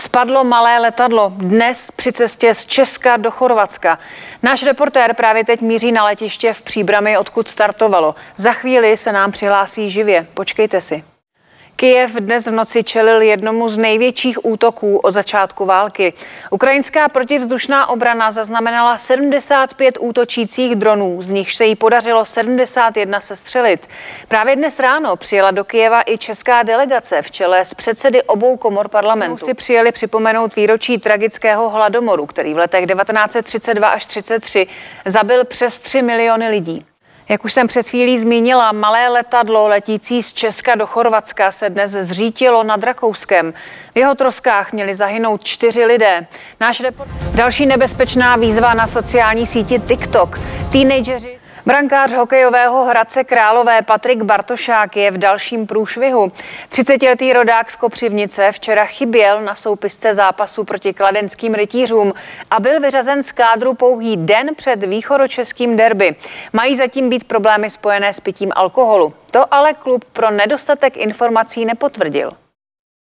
Spadlo malé letadlo dnes při cestě z Česka do Chorvatska. Náš reportér právě teď míří na letiště v Příbrami, odkud startovalo. Za chvíli se nám přihlásí živě. Počkejte si. Kyjev dnes v noci čelil jednomu z největších útoků od začátku války. Ukrajinská protivzdušná obrana zaznamenala 75 útočících dronů, z nich se jí podařilo 71 sestřelit. Právě dnes ráno přijela do Kyjeva i česká delegace v čele s předsedy obou komor parlamentu. Si přijeli připomenout výročí tragického hladomoru, který v letech 1932 až 33 zabil přes 3 miliony lidí. Jak už jsem před chvílí zmínila, malé letadlo letící z Česka do Chorvatska se dnes zřítilo nad Rakouskem. V jeho troskách měli zahynout čtyři lidé. Náš report... Další nebezpečná výzva na sociální síti TikTok. Teenageři Brankář hokejového Hradce Králové Patrik Bartošák je v dalším průšvihu. 30-letý rodák z Kopřivnice včera chyběl na soupisce zápasu proti kladenským rytířům a byl vyřazen z kádru pouhý den před východočeským derby. Mají zatím být problémy spojené s pitím alkoholu. To ale klub pro nedostatek informací nepotvrdil.